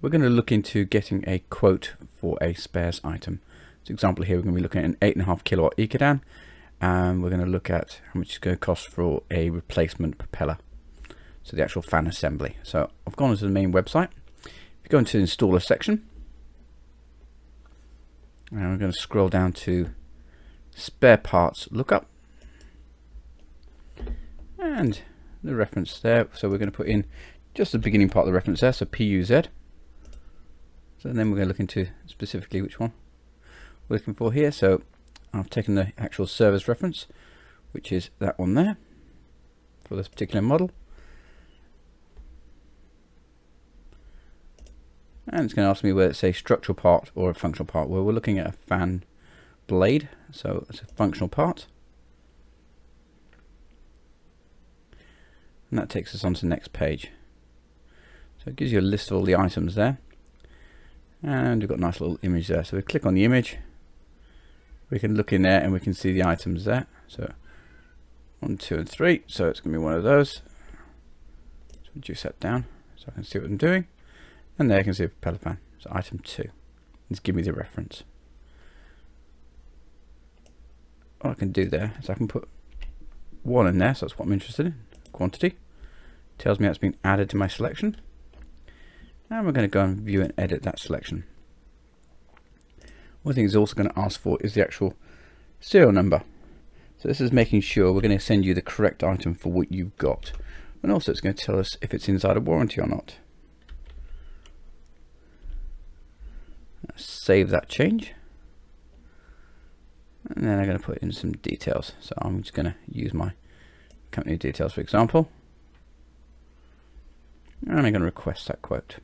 we're going to look into getting a quote for a spares item. For example here we're going to be looking at an 8.5 kilowatt Ecodan and we're going to look at how much it's going to cost for a replacement propeller. So the actual fan assembly. So I've gone to the main website. If you go into the installer section and we're going to scroll down to spare parts lookup and the reference there so we're going to put in just the beginning part of the reference there so PUZ so then we're going to look into specifically which one we're looking for here. So I've taken the actual service reference which is that one there for this particular model. And it's going to ask me whether it's a structural part or a functional part. Well we're looking at a fan blade so it's a functional part. And that takes us on to the next page. So it gives you a list of all the items there and we've got a nice little image there. So we click on the image. We can look in there and we can see the items there. So one two and three. So it's gonna be one of those. Let's reduce that down so I can see what I'm doing. And there you can see a propeller fan so item two. Just give me the reference. What I can do there is I can put one in there so that's what I'm interested in. Quantity. Tells me that's been added to my selection and we're going to go and view and edit that selection? One thing it's also going to ask for is the actual serial number. So this is making sure we're going to send you the correct item for what you've got. And also it's going to tell us if it's inside a warranty or not. Save that change. And then I'm going to put in some details. So I'm just going to use my company details for example. And I'm going to request that quote